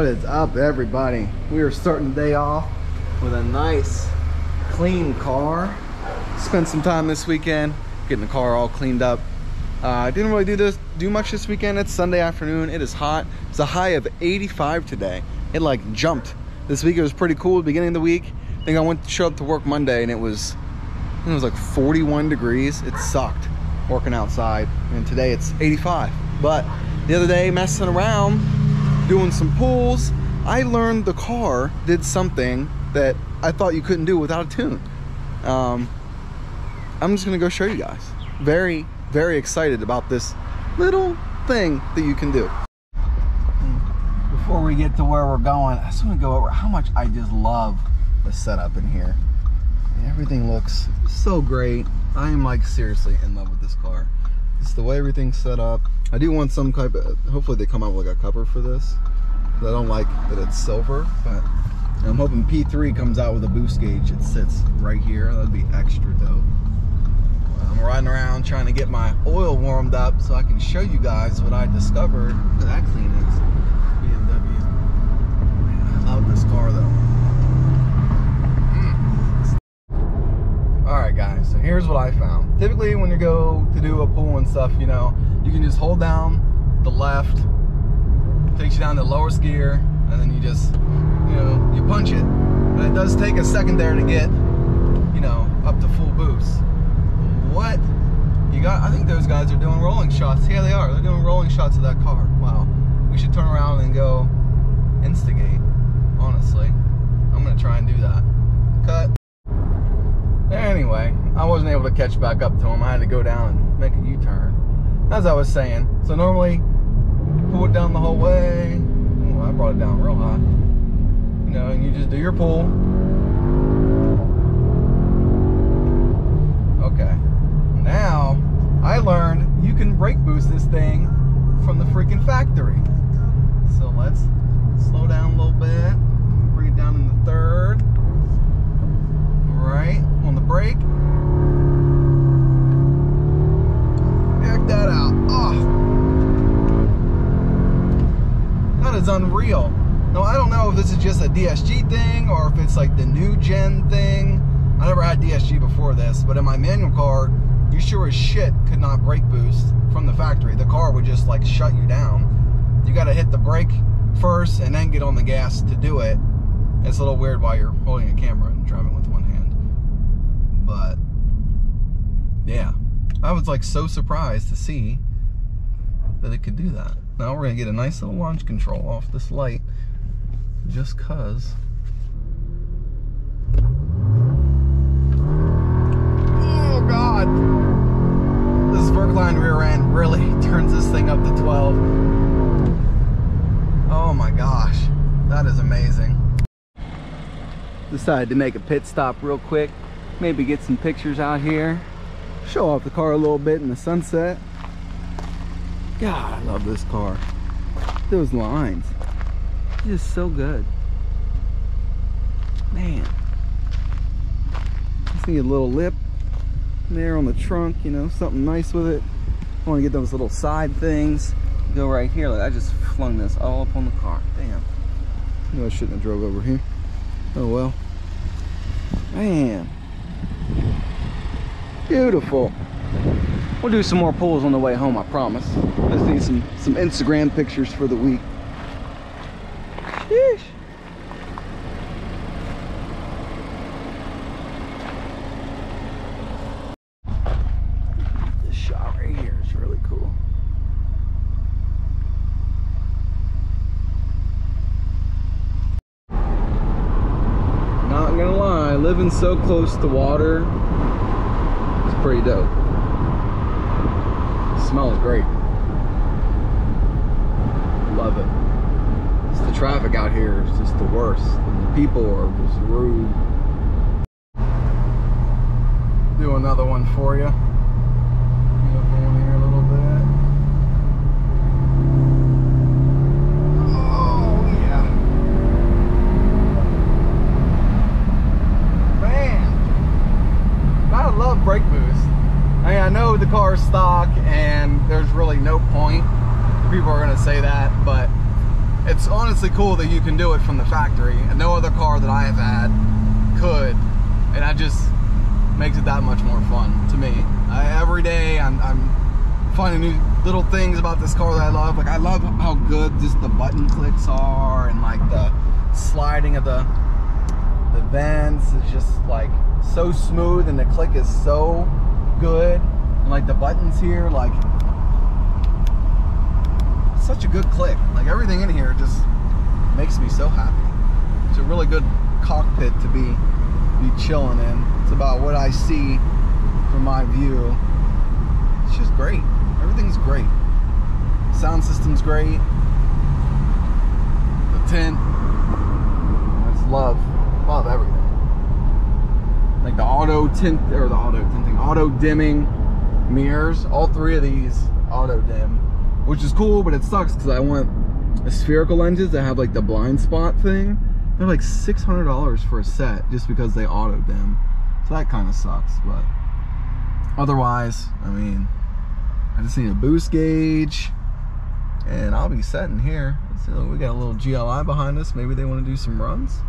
What is up, everybody? We are starting the day off with a nice, clean car. Spent some time this weekend getting the car all cleaned up. Uh, I didn't really do this, do much this weekend. It's Sunday afternoon. It is hot. It's a high of 85 today. It like jumped. This week it was pretty cool. Beginning of the week, I think I went to show up to work Monday and it was, it was like 41 degrees. It sucked working outside. And today it's 85. But the other day, messing around, doing some pulls, I learned the car did something that I thought you couldn't do without a tune. Um, I'm just gonna go show you guys. Very, very excited about this little thing that you can do. Before we get to where we're going, I just wanna go over how much I just love the setup in here. Everything looks so great. I am like seriously in love with this car. It's the way everything's set up. I do want some type of, hopefully they come out with like a cover for this. I don't like that it's silver, but I'm hoping P3 comes out with a boost gauge. It sits right here. That'd be extra dope. I'm riding around trying to get my oil warmed up so I can show you guys what I discovered. That clean is. BMW. Man, I love this car though. Mm. All right, guys. So here's what I found. Typically, when you go to do a pull and stuff, you know, you can just hold down the left, takes you down to lowest gear, and then you just, you know, you punch it. But it does take a second there to get, you know, up to full boost. What? You got, I think those guys are doing rolling shots. Yeah, they are. They're doing rolling shots of that car. Wow. We should turn around and go instigate, honestly. I'm going to try and do that. Cut. Anyway, I wasn't able to catch back up to him. I had to go down and make a U-turn. As I was saying, so normally pull it down the whole way. Ooh, I brought it down real high. You know, and you just do your pull. Okay. Now, I learned you can brake boost this thing from the freaking factory. So let's slow down a little bit. Bring it down in the third. Right on the brake. That out. Oh. That is unreal. Now, I don't know if this is just a DSG thing or if it's like the new gen thing. I never had DSG before this, but in my manual car, you sure as shit could not brake boost from the factory. The car would just like shut you down. You got to hit the brake first and then get on the gas to do it. It's a little weird while you're holding a camera and driving with one hand. But yeah, I was like so surprised to see that it could do that. Now we're gonna get a nice little launch control off this light just cause. Oh God! This Verkline rear end really turns this thing up to 12. Oh my gosh, that is amazing. Decided to make a pit stop real quick, maybe get some pictures out here, show off the car a little bit in the sunset. God, I love this car. Those lines, just so good. Man, just need a little lip there on the trunk, you know, something nice with it. I want to get those little side things. Go right here. Like I just flung this all up on the car. Damn. No, I shouldn't have drove over here. Oh well. Man. Beautiful. We'll do some more pulls on the way home, I promise. Let's need some, some Instagram pictures for the week. Sheesh. This shot right here is really cool. Not gonna lie, living so close to water pretty dope. smells great. Love it. It's the traffic out here is just the worst. And the people are just rude. Do another one for you. Get up on here a little bit. Oh yeah. Man. I love brake boost. I mean, I know the car stock and there's really no point. People are gonna say that, but it's honestly cool that you can do it from the factory, and no other car that I have had could, and that just makes it that much more fun to me. I, every day I'm, I'm finding new little things about this car that I love. Like I love how good just the button clicks are, and like the sliding of the the vents is just like so smooth, and the click is so good, like the buttons here, like such a good click. Like everything in here just makes me so happy. It's a really good cockpit to be be chilling in. It's about what I see from my view. It's just great. Everything's great. Sound system's great. The tint. I love, love everything. Like the auto tint or the auto tinting, auto dimming mirrors. All three of these auto dim which is cool, but it sucks because I want spherical lenses that have like the blind spot thing. They're like $600 for a set just because they auto dim. So that kind of sucks, but otherwise, I mean, I just need a boost gauge and I'll be setting here. So we got a little GLI behind us. Maybe they want to do some runs.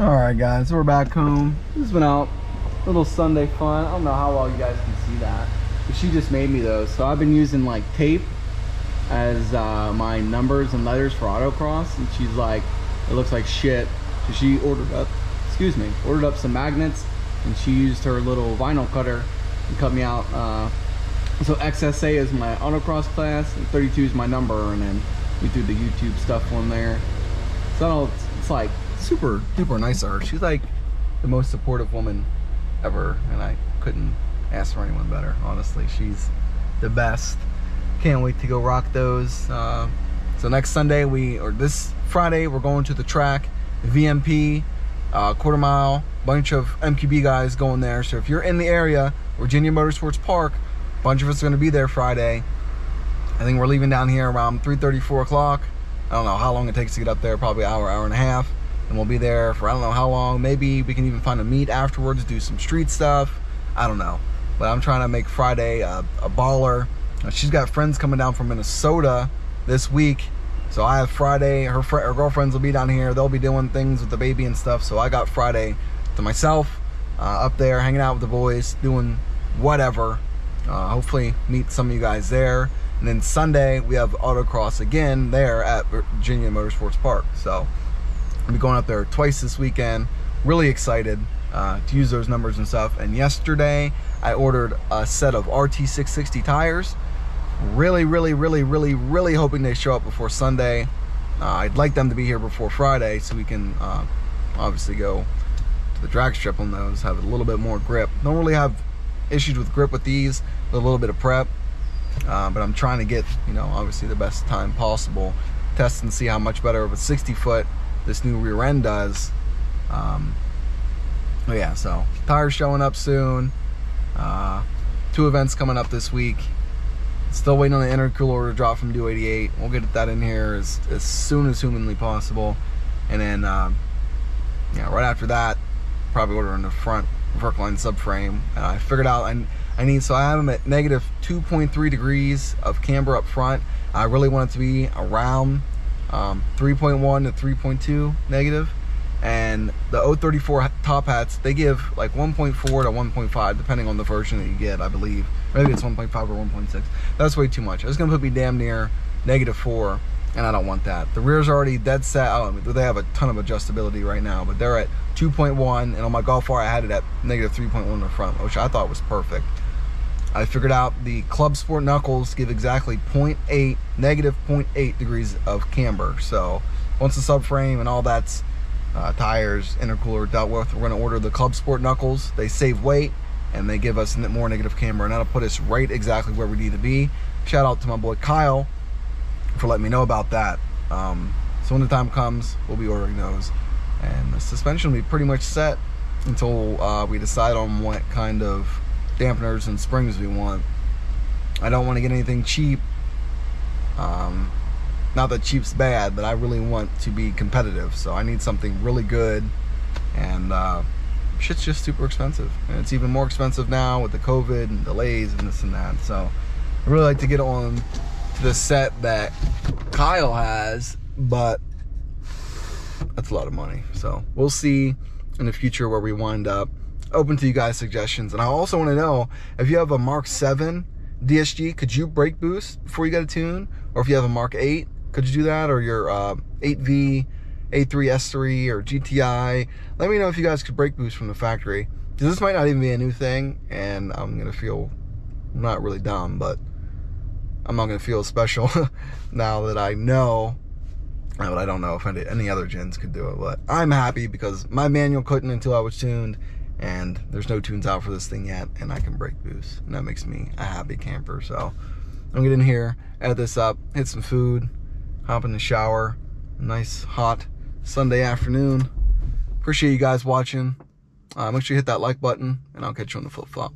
All right guys we're back home. This has been out little sunday fun. I don't know how well you guys can see that. But she just made me those. So i've been using like tape as uh, my numbers and letters for autocross. And she's like it looks like shit. So she ordered up excuse me ordered up some magnets. And she used her little vinyl cutter and cut me out uh, so xsa is my autocross class and 32 is my number. And then we threw the youtube stuff on there. So it's like super duper nice of her. She's like the most supportive woman ever, and I couldn't ask for anyone better. Honestly, she's the best. Can't wait to go rock those. Uh, so next Sunday, we or this Friday, we're going to the track, VMP, uh, quarter mile, bunch of MQB guys going there. So if you're in the area, Virginia Motorsports Park, bunch of us are going to be there Friday. I think we're leaving down here around 3:30, 4 o'clock. I don't know how long it takes to get up there, probably hour, hour and a half and we'll be there for I don't know how long. Maybe we can even find a meet afterwards, do some street stuff. I don't know. But I'm trying to make Friday a, a baller. She's got friends coming down from Minnesota this week. So I have Friday. Her, fr- her girlfriends will be down here. They'll be doing things with the baby and stuff. So I got Friday to myself uh, up there, hanging out with the boys, doing whatever. Uh, hopefully meet some of you guys there. And then Sunday we have autocross again there at Virginia Motorsports Park. So I'll be going out there twice this weekend. Really excited uh, to use those numbers and stuff. And yesterday, I ordered a set of RT660 tires. Really, really, really, really, really hoping they show up before Sunday. Uh, I'd like them to be here before Friday so we can uh, obviously go to the drag strip on those, have a little bit more grip. Don't really have issues with grip with these, a little bit of prep. Uh, but I'm trying to get, you know, obviously the best time possible. Test and see how much better of a 60 foot this new rear end does. Um, oh yeah, so tires showing up soon. Uh, two events coming up this week. Still waiting on the intercooler to drop from 288. We'll get that in here as, as soon as humanly possible. And then, uh, yeah, right after that, probably ordering the front Verkline subframe. And I figured out I, I need, so I have them at negative 2.3 degrees of camber up front. I really want it to be around um, 3.1 to 3.2 negative. And the 034 top hats they give like 1.4 to 1.5 depending on the version that you get I believe. Maybe it's 1.5 or 1.6 that's way too much. It's gonna put me damn near negative 4 and I don't want that. The rear's already dead set. I don't they have a ton of adjustability right now but they're at 2.1 and on my Golf R I had it at negative 3.1 in the front which I thought was perfect I figured out the Club Sport knuckles give exactly 0.8, negative 0.8 degrees of camber. So once the subframe and all that's uh, tires, intercooler dealt with, we're going to order the Club Sport knuckles. They save weight and they give us more negative camber, and that'll put us right exactly where we need to be. Shout out to my boy Kyle for letting me know about that. Um, so when the time comes, we'll be ordering those. And the suspension will be pretty much set until uh, we decide on what kind of dampeners and springs we want. I don't want to get anything cheap. Um, not that cheap's bad, but I really want to be competitive. So I need something really good. And uh, shit's just super expensive. And it's even more expensive now with the COVID and delays and this and that. So I really like to get on to the set that Kyle has, but that's a lot of money. So we'll see in the future where we wind up. Open to you guys' suggestions. And I also want to know if you have a Mark 7 DSG, could you brake boost before you got a tune? Or if you have a Mark 8, could you do that? Or your uh, 8V, A3S3, or GTI? Let me know if you guys could brake boost from the factory. Because this might not even be a new thing, and I'm going to feel not really dumb, but I'm not going to feel special now that I know but I don't know if any other gens could do it. But I'm happy because my manual couldn't until I was tuned, and there's no tunes out for this thing yet, and I can brake boost, and that makes me a happy camper. So I'm gonna get in here, edit this up, hit some food, hop in the shower. Nice hot Sunday afternoon. Appreciate you guys watching. Uh, make sure you hit that like button, and I'll catch you on the flip flop.